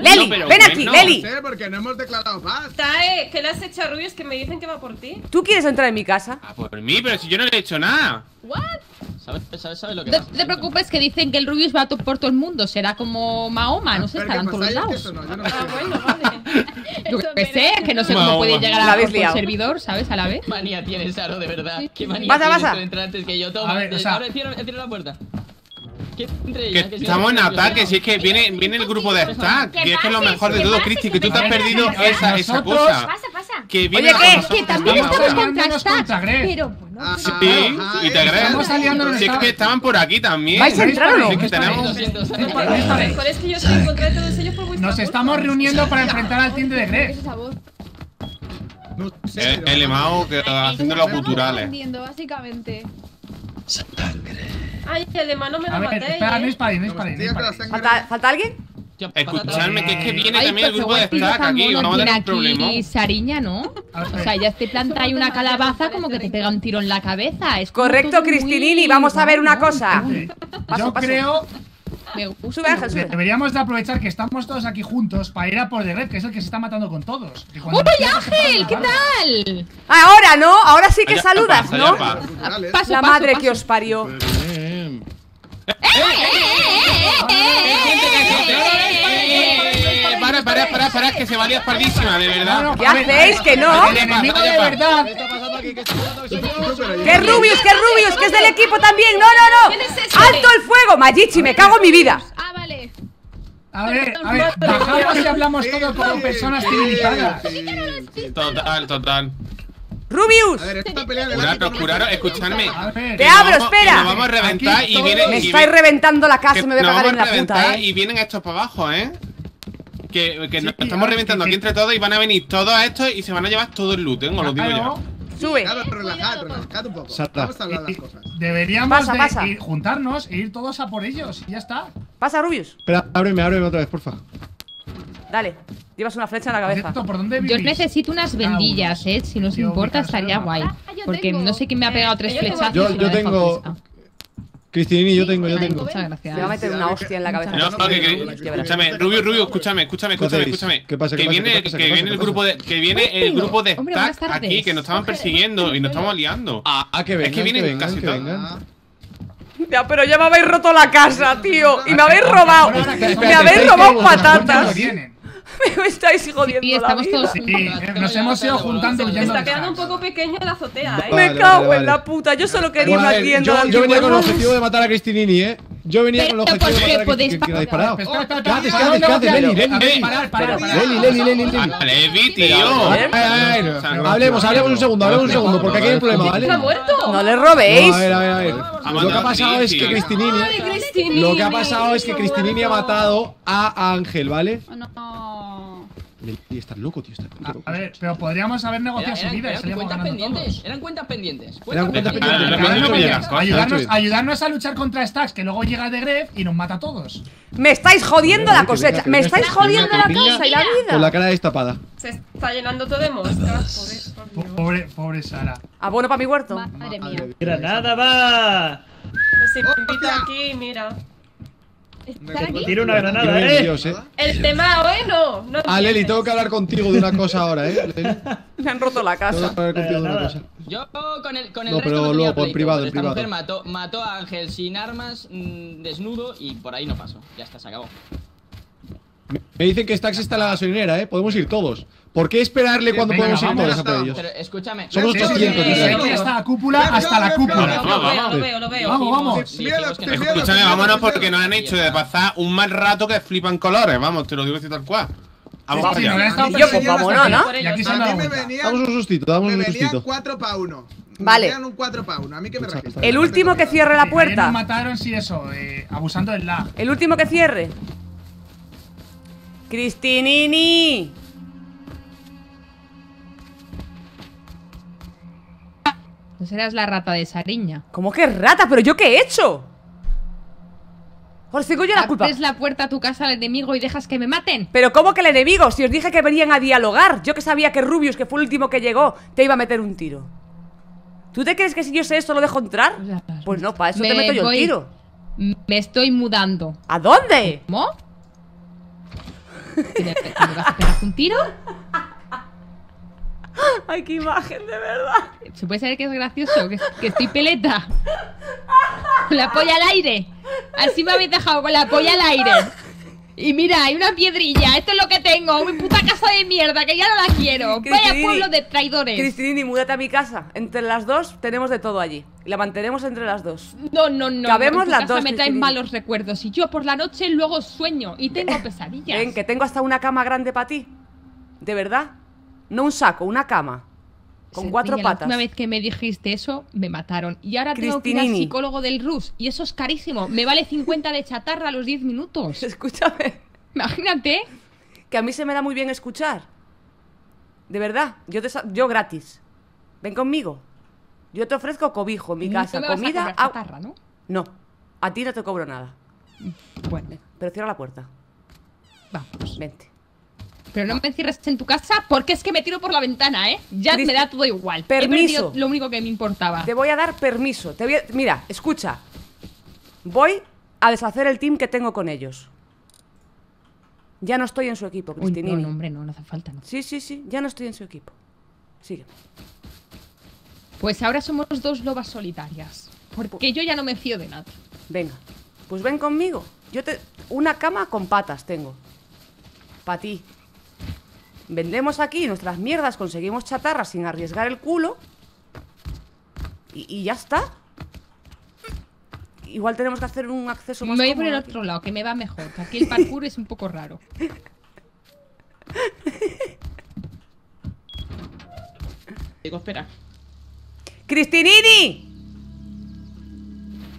¡Leli! pero ¡Ven que aquí, no. Leli! No sé, porque no hemos declarado paz. Tae, ¿qué le has hecho a Rubius que me dicen que va por ti? ¿Tú quieres entrar en mi casa? Ah, por mí, pero si yo no le he hecho nada. ¿Sabes, sabes, sabes lo que No te preocupes que dicen que el Rubius va por todo el mundo. Será como Mahoma, no sé, estarán ¿qué por los pasa? lados. No, yo no. Ah, bueno, vale. Yo qué sé, que no sé cómo Mahoma. puede llegar La a habéis por el liado. servidor, ¿sabes? A la vez. Manía tienes, Aro, de verdad. ¿Qué manía Pasa, tienes pasa. tú de entrar antes que yo? Toma, A ver, o de- sea- ahora cierra, cierra la puerta. ¿Qué entre Que ella? si estamos en ataque, si es que viene, viene el grupo de stack. Que Y es que es lo mejor de que todo, Cristi, que que tú te has perdido esa, esa cosa. Pasa, pasa. Que viene Que también estamos- estamos contra Stack. Pero bueno. Ah, Sí, ajá, y te aliándonos. Si es que estaban por aquí también. ¿Vais a entrar o no? Nos estamos reuniendo para enfrentar al team de Greg. No sé, El, el Emao que haciendo los culturales. básicamente. Ay, además no me lo matéis. espera, no disparéis, no No, disparéis, no tía, que la disparéis. sangre- ¿Falta, ¿falta alguien? Escuchadme, que es que viene Ay, también el pues grupo de stack aquí. Vamos a tener un aquí, problema. Sariña, ¿no? O sea, ya te planta ahí una calabaza como que te pega un tiro en la cabeza. Es Correcto, muy Cristinini. Vamos a ver una cosa. Paso, Yo paso. creo. Sube, Ángel, que sube. deberíamos de aprovechar que estamos todos aquí juntos para ir a por The Red, que es el que se está matando con todos. Y cuando ¡Uy, nos queda, se Ángel! ¿Qué la tal? Ahora, ¿no? Ahora sí que Allá saludas, pasa, ¿no? allá pasa. Culturales. Paso, La paso, madre paso. que os parió. Eh, Para, para, para, para, que se va a liar pardísima, de No, verdad. no, ¿Qué a ver, hacéis? ¿Que no? El enemigo de verdad. ¡Que es Rubius, que es Rubius, que es del equipo también! ¡No, no, ¿Quién es no! ¡Alto el fuego! Mayichi, me cago en mi vida. Ah, vale. A ver, a ver, bajamos y hablamos todo como personas civilizadas. Total, total. ¡Rubius! A ver, esta pelea de Curaros, curaros, escuchadme. Ver, Te abro, vamos- espera. Nos vamos a reventar Aquí y viene. todos- Me y estáis reventando la casa que y me voy a cagar en la puta, y ¿eh? vienen estos para abajo, ¿eh? Que, que Sí, nos a estamos reventando aquí entre todos y van a venir todos estos y se van a llevar todo el loot, ¿eh? Os lo digo ya. Sube. Claro, relajad, relajad un poco. Sata. Vamos a hablar las cosas. Deberíamos Pasa, de pasa. ir- juntarnos e ir todos a por ellos y ya está. Pasa, Rubius. Espera, ábreme, ábreme otra vez, porfa. Dale. Llevas una flecha en la cabeza. ¿por dónde Yo necesito unas uno. vendillas, ¿eh? Si nos Yo importa, estaría guay. Ah, Porque no sé quién me ha pegado tres flechazos. Yo, yo tengo. Cristinini, yo tengo, yo tengo. Muchas Le va a gracias. meter una hostia en la cabeza. No, no, que, que- escúchame, Rubio, Rubio, escúchame, escúchame, escúchame, escúchame. ¿Qué pasa, que viene, que el grupo de, que viene el grupo de Stack aquí, que nos estaban persiguiendo y nos estamos liando. Ah, ah, que vengan, que vienen casi todos. Ya, pero ya me habéis roto la casa, tío. Y me habéis robado. Me habéis robado patatas. Me estáis jodiendo Sí, la estamos vida. todos Sí, juntos. eh, nos hemos ido juntando huyendo Está quedando un poco pequeño la azotea, ¿eh? Me cago vale, en la puta. Yo solo quería una tienda yo, yo venía con el objetivo de matar a Cristinini, ¿eh? Yo venía con el Pero, objetivo ¿por de matar a podéis Cristinini. ¿Quién ha disparado? Cállate, cállate, Leli, Leli, a ver, Leli. Leli, Leli, Leli. Ah, Levi, tío. ¿Eh? Hablemos, hablemos un segundo, hablemos un segundo, porque aquí hay un problema, ¿vale? No le robéis. a ver, a ver, a ver. Lo que ha pasado es que Cristi. Cristinini. Lo que ha pasado es que Cristinini ha matado a Ángel, ¿vale? Oh, no. Leli, estás loco, tío. Estás loco. a ver, pero podríamos haber Era- negociado su eran, vida y eran cuentas pendientes. todos. Eran cuentas pendientes. Eran Cuentas Ah, pendientes. Ayudarnos, a luchar contra Stacks, que luego llega de Gref y nos mata a todos. Me estáis jodiendo la cosecha. Me estáis jodiendo la casa y la Con la vida. cara destapada. Se está llenando todo de moscas. Pobre. Pobre, pobre Sara. Abono para mi huerto. Madre mía. Granada va. Nos invita aquí, mira. Tira una granada, eh. Dios, eh. El tema bueno. No Ah, Leli, tengo que hablar contigo de una cosa ahora, eh. Leli, Me han roto la tengo que casa. hablar contigo de una cosa. Yo con el, con el No, resto pero no luego, en pleito, privado, en esta privado. mujer mató, mató a Ángel sin armas, mm, desnudo y por ahí no pasó. Ya está, se acabó. Me dicen que Stacks está en la gasolinera, eh. Podemos ir todos. ¿Por qué esperarle cuando venga, podemos ir vamos, todos a por ellos? Pero escúchame. Somos Sí, 800, sí, sí, literal. sí, hasta la cúpula, hasta la cúpula. lo veo, lo veo, lo veo. Vamos, vamos. No. Escúchame, vámonos porque nos han hecho de pasar un mal rato que flipan colores. Vamos, te lo digo así tal cual. Vamos Sí, allá. estado Yo, pues vámonos, ¿no? Y aquí se me venían, Damos un sustito, damos me un venían sustito. 4 para 1. Vale. Me venían un 4 para 1. A mí que me El último que cierre la puerta. mataron, sí, eso, eh, abusando del lag. El último que cierre. Cristinini. Tú serás la rata de Sariña. ¿Cómo que rata? ¿Pero yo qué he hecho? Os tengo yo la culpa. Abres la puerta a tu casa al enemigo y dejas que me maten. Pero ¿cómo que el enemigo? Si os dije que venían a dialogar. Yo que sabía que Rubius, que fue el último que llegó, te iba a meter un tiro. ¿Tú te crees que si yo sé esto lo dejo entrar? Pues no, para eso te meto yo un tiro. Me estoy mudando. ¿A dónde? ¿Cómo? ¿Que me, que me vas a un tiro? Ay, qué imagen, de verdad. ¿Se puede saber que es gracioso? Que, que estoy peleta. Con la polla al aire. Así me habéis dejado con la polla al aire. Y mira, hay una piedrilla. Esto es lo que tengo. Mi puta casa de mierda, que ya no la quiero. Vaya pueblo de traidores. Cristinini, múdate a mi casa. Entre las dos tenemos de todo allí. La mantenemos entre las dos. No, no, no. Cabemos tu las casa dos, me traen malos recuerdos. Y yo por la noche luego sueño y tengo pesadillas. Ven, que tengo hasta una cama grande para ti. ¿De verdad? No un saco, una cama. Con cuatro La patas. última vez que me dijiste eso, me mataron. Y ahora tengo que ir al psicólogo del RUS. Y eso es carísimo. Me vale 50 de chatarra a los 10 minutos. Escúchame. Imagínate. Que a mí se me da muy bien escuchar. De verdad. Yo, te yo gratis. Ven conmigo. Yo te ofrezco cobijo en mi No casa. a comida. agua- chatarra, ¿no? No. A ti no te cobro nada. Bueno. Pero cierra la puerta. Vamos. Vente. Pero no me encierres en tu casa porque es que me tiro por la ventana, ¿eh? Ya me da todo igual. Permiso. lo único que me importaba. Te voy a dar permiso. Te voy a- Mira, escucha. Voy a deshacer el team que tengo con ellos. Ya no estoy en su equipo, Cristinini. no, hombre, no, no hace falta, no. Sí, sí, sí. Ya no estoy en su equipo. Sigue. Pues ahora somos dos lobas solitarias. Porque yo ya no me fío de nada. Venga. Pues ven conmigo. Yo te. Una cama con patas tengo. Para ti. Vendemos aquí nuestras mierdas, conseguimos chatarra sin arriesgar el culo. Y, y ya está. Igual tenemos que hacer un acceso Me más voy a cómodo poner aquí. otro lado, que me va mejor. Que aquí el parkour es un poco raro. Digo, espera. ¡Cristinini!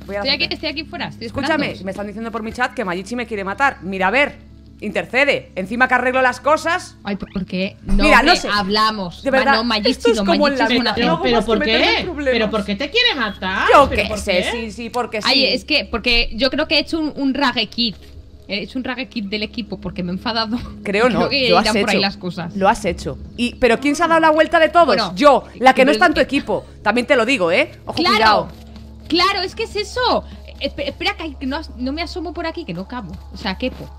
Voy a Estoy aquí, estoy aquí fuera. Estoy Escúchame, me están diciendo por mi chat que Mayichi me quiere matar. Mira, a ver, intercede. Encima que arreglo las cosas. Ay, ¿por qué? No, Mira, no sé. hablamos. De verdad, no, Mayichi, esto es como en la vida. Pero-. Pero ¿por qué? ¿Pero por qué te quiere matar? Yo Ah, ¿Pero qué sé, sí, sí, porque sí. Ay, es que, porque yo creo que he hecho un, un rage kit. He hecho un rage kit del equipo porque me he enfadado. Creo no, que lo has hecho. por ahí las cosas. Lo has hecho. Y, pero ¿quién se ha dado la vuelta de todos? Bueno, Yo, la que no está en tu equipo. También te lo digo, ¿eh? Ojo, ¡Claro! cuidado. ¡Claro! Es que es eso. Espe- Espera, que no, no me asomo por aquí, que no cabo. O sea, quepo.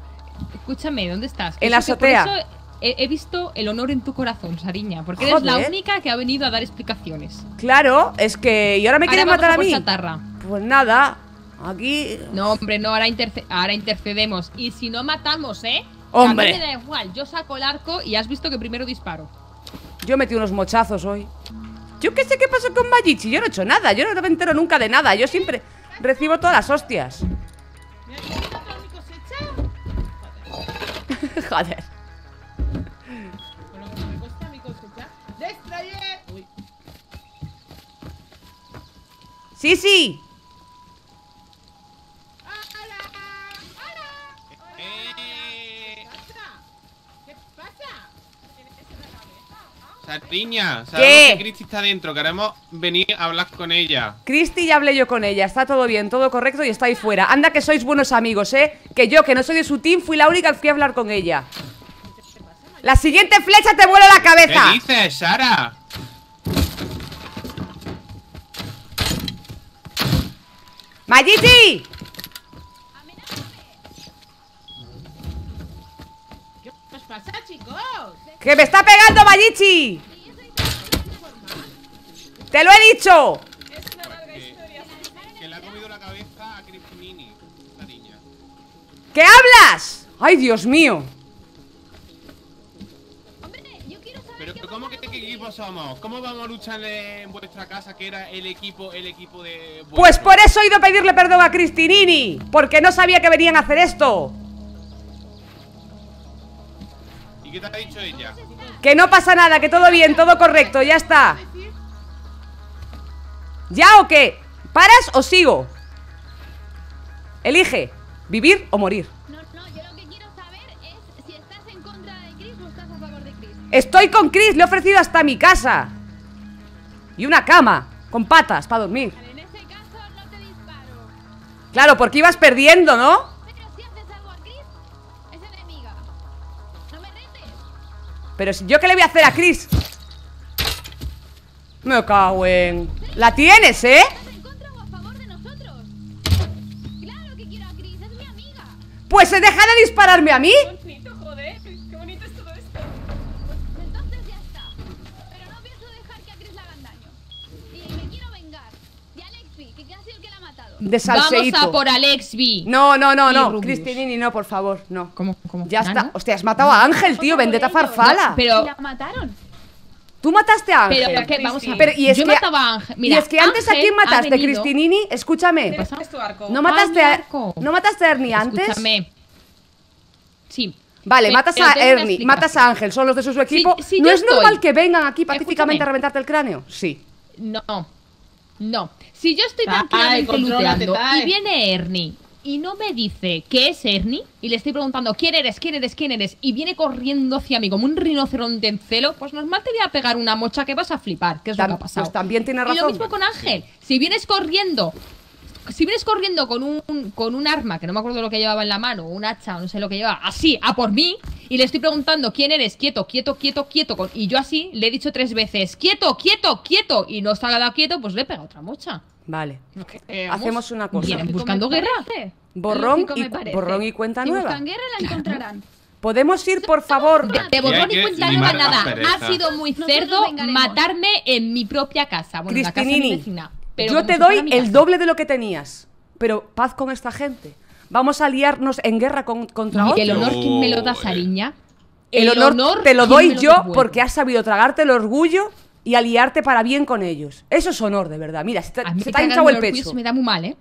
Escúchame, ¿dónde estás? En la azotea. eso he, he visto el honor en tu corazón, Sariña. Porque eres la única que ha venido a dar explicaciones. Claro, es que. ¿Y ahora me quieren matar a mí? chatarra. Pues nada. Aquí. No, hombre, no, ahora, interce- ahora intercedemos. Y si no matamos, ¿eh? Hombre. A mí me da igual. Yo saco el arco y has visto que primero disparo. Yo metí unos mochazos hoy. Yo qué sé qué pasó con Mayichi. Yo no he hecho nada. Yo no me entero nunca de nada. Yo siempre recibo todas las hostias. Joder. Uy. Sí, sí. Sariña, ¿Qué? que Cristi está dentro. Queremos venir a hablar con ella. Cristi, ya hablé yo con ella. Está todo bien, todo correcto y está ahí fuera. Anda que sois buenos amigos, ¿eh? Que yo, que no soy de su team, fui la única que fui a hablar con ella. La siguiente flecha te vuela la cabeza. ¿Qué dices, Sara? ¡Mayichi! ¿Qué os pasa, chicos? ¡Que me está pegando Mayichi! ¡Te lo he dicho! Que le ha comido la cabeza a Cristinini, Sariña. ¿Qué hablas? ¡Ay, Dios mío! Pero ¿cómo que qué equipo somos? ¿Cómo vamos a luchar en vuestra casa que era el equipo, el equipo de Pues por eso he ido a pedirle perdón a Cristinini. Porque no sabía que venían a hacer esto. Qué te ha dicho ella? Que no pasa nada, que todo bien, todo correcto, ya está. ¿Ya o qué? ¿Paras o sigo? Elige, vivir o morir. No, no, yo lo que quiero saber es si estás en contra de Chris o estás a favor de Chris. Estoy con Chris, le he ofrecido hasta mi casa. Y una cama. Con patas, para dormir. Claro, porque ibas perdiendo, ¿no? Pero si yo qué le voy a hacer a Chris. Me cago en. La tienes, ¿eh? Pues se deja de dispararme a mí. Joder, qué bonito es todo esto. De Vamos salseíto. a por Alexby. No, no, no, no. Rubius. Cristinini, no, por favor, no. ¿Cómo, cómo? Ya ¿Ah, está. no? Hostia, has matado a Ángel, tío. Vendetta farfala. Pero, La mataron. Tú mataste a Ángel. pero, ¿qué? Vamos a ver. Pero, y es Yo que, mataba a Ángel. Mira, y es que antes Ángel a quién mataste, Cristinini. Escúchame. Es tu arco. ¿No mataste, Ah, a, arco. ¿No mataste a Ernie antes? Escúchame. Sí. Vale, Pero matas a Ernie, matas a Ángel, son los de su equipo. ¿No es normal que vengan aquí pacíficamente Escúchame. a reventarte el cráneo? Sí. No. No. Si yo estoy tranquilamente luteando y viene Ernie y no me dice que es Ernie y le estoy preguntando quién eres, quién eres, quién eres y viene corriendo hacia mí como un rinoceronte en celo, pues normal te voy a pegar una mocha que vas a flipar, que es lo que ha pasado. pues también tiene Y lo razón. mismo con Ángel. Si vienes corriendo, si vienes corriendo con un, con un arma, que no me acuerdo lo que llevaba en la mano, un hacha o no sé lo que llevaba, así, a por mí, y le estoy preguntando quién eres, quieto, quieto, quieto, quieto, con- y yo así le he dicho tres veces, quieto, quieto, quieto, y no se ha quedado quieto, pues le he pegado otra mocha. Vale. Eh. Hacemos una cosa. Vienen buscando guerra. Borrón y, borrón y cuenta Si nueva. buscan guerra la encontrarán. Podemos ir, por favor. De, de borrón Y cuenta nueva nada. Ha sido muy cerdo matarme en mi propia casa. Bueno, en la casa de mi vecina. Pero yo te doy el doble de lo que tenías. Pero paz con esta gente. Vamos a liarnos en guerra con- contra Y el otros. honor, ¿quién me lo da, Joder. Sariña? El honor, te lo ¿quién doy yo devuelve? porque has sabido tragarte el orgullo y aliarte para bien con ellos. Eso es honor, de verdad. Mira, se te, se te ha hinchado el pecho. se me da muy mal, ¿eh?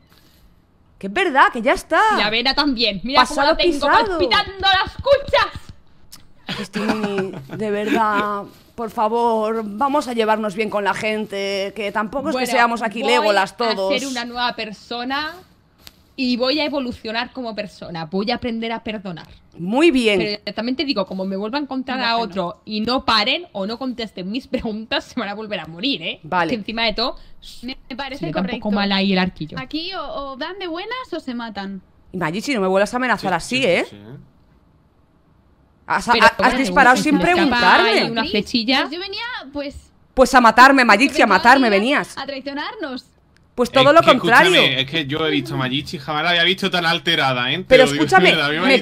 Que es verdad, que ya está. Y la vena también. Mira cómo Pasado la tengo pisado. palpitando las cuchas. Cristinini, de verdad, por favor, vamos a llevarnos bien con la gente, que tampoco es que Bueno, seamos aquí voy Legolas todos. a ser una nueva persona y voy a evolucionar como persona. Voy a aprender a perdonar. Muy bien. Pero también te digo, como me vuelva a encontrar a otro y no paren o no contesten mis preguntas, se van a volver a morir, ¿eh? Vale. Que encima de todo, Me se parece me da un correcto. poco mal ahí el arquillo. Aquí o, o dan de buenas o se matan. Magici, no me vuelvas a amenazar así, ¿eh? Sí. Has, Pero, ha- has bueno, disparado sin preguntarme. una flechilla. Pues yo venía, pues... Pues a matarme, Magici, a matarme venías. A traicionarnos. Pues todo Es lo que, contrario. escúchame, es que yo he visto a Magichi, jamás la había visto tan alterada, ¿eh? Te Pero digo escúchame, me.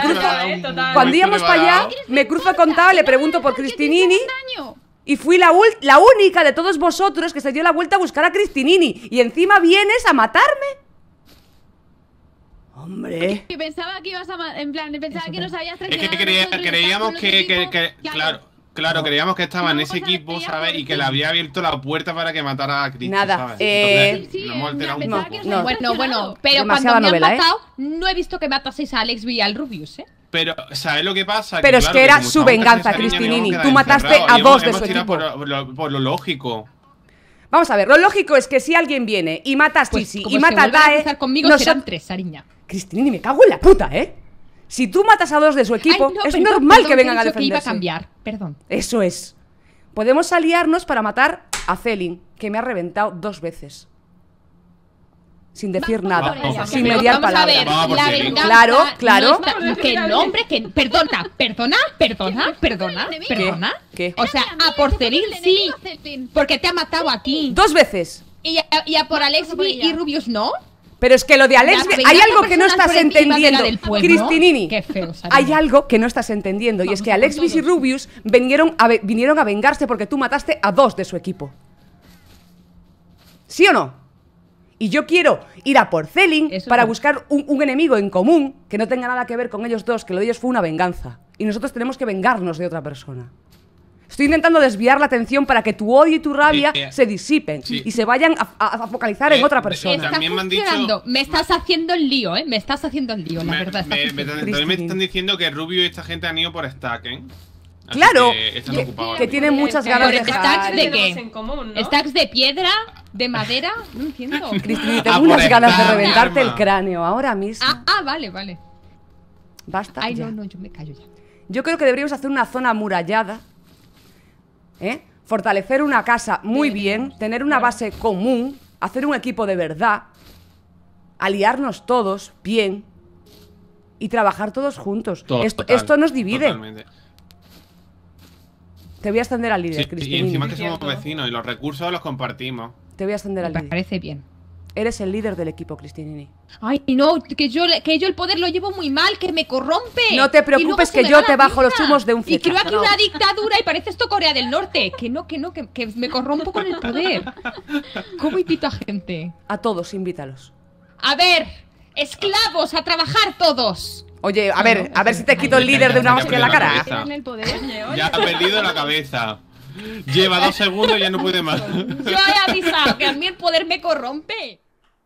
Cuando íbamos para allá, me cruzo con Tao, le pregunto por Cristinini y fui la, la única de todos vosotros que se dio la vuelta a buscar a Cristinini. Y encima vienes a matarme. Hombre. Y pensaba que ibas a... En plan, pensaba que nos habías Es traicionado. que a creía- creíamos que, que- que- claro, claro, creíamos que estaba en No ese pasa nada, equipo, ¿sabes? Y que le había abierto la puerta para que matara a Cristo, Nada, ¿sabes? eh, Entonces, Sí, sí, nos hemos alterado un poco. que No. Bueno, bueno, pero Demasiada cuando me novela, han ¿eh? matado, no he visto que mataseis a Alex y al Rubius, ¿eh? Pero, ¿sabes lo que pasa? Pero es claro, que era su venganza, Cristinini. Tú mataste a dos de su equipo. Por, por lo, por lo lógico. Vamos a ver, lo lógico es que si alguien viene y mata a Pues Sisi como y mata a cruzar conmigo serán tres, Sariña. Cristinini, me cago en la puta, ¿eh? Si tú matas a dos de su equipo, Ay, no, es perdón, normal perdón, que vengan a que iba a defenderse. cambiar, perdón. Eso es. Podemos aliarnos para matar a Celin, que me ha reventado dos veces. Sin decir nada, sin mediar vamos a palabra. ver, Vamos a por la Celin. venganza Claro, no claro. está- que nombre, que perdona, perdona, perdona, perdona, perdona. ¿Qué? O sea, a por el sí, porque te ha matado a ti. Dos veces. Y a, y a por Alex y Rubius no. Pero es que lo de Alex, La hay algo que no estás entendiendo. pueblo. Cristinini, Qué feo, hay algo que no estás entendiendo. y es que Alexis y. Rubius vinieron a, vinieron a vengarse porque tú mataste a dos de su equipo. ¿Sí o no? Y yo quiero ir a por Celin Eso para no. buscar un, un enemigo en común que no tenga nada que ver con ellos dos, que lo de ellos fue una venganza. Y nosotros tenemos que vengarnos de otra persona. Estoy intentando desviar la atención para que tu odio y tu rabia Eh, eh, se disipen sí. y se vayan a, a- a focalizar en Eh, otra persona. Está También me han dicho-. Me estás haciendo el lío, ¿eh? Me estás haciendo el lío, la Me, verdad. me- me- también me están diciendo que Rubio y esta gente han ido por stack, ¿eh? Así Claro, que están ocupados. que tienen muchas ganas de stacks de qué? en común, ¿no? ¿Stacks de piedra? ¿De madera? No entiendo. Cristina, tengo unas ganas de reventarte arma. el cráneo ahora mismo. Ah, ah, vale, vale. Basta. Ay, ya. no, no, yo me callo ya. Yo creo que deberíamos hacer una zona amurallada. ¿Eh? fortalecer una casa muy bien, tener una base común, hacer un equipo de verdad, aliarnos todos bien y trabajar todos juntos. Total, esto, esto nos divide. totalmente. Te voy a extender al líder, Sí, y encima que somos vecinos y los recursos los compartimos. Te voy a extender al Me líder. parece bien. Eres el líder del equipo, Cristinini. Ay, no, que yo, que yo el poder lo llevo muy mal, que me corrompe. No te preocupes que yo te bajo los humos de un Y creo aquí no. una dictadura y parece esto Corea del Norte. Que no, que no, que, que me corrompo con el poder. ¿Cómo invito a gente? A todos, invítalos. A ver, esclavos, a trabajar todos. Oye, a ver, a ver si te quito el líder de una hostia en la cara. Ya ha perdido la cabeza. Lleva dos segundos y ya no puede más. Yo he avisado que a mí el poder me corrompe.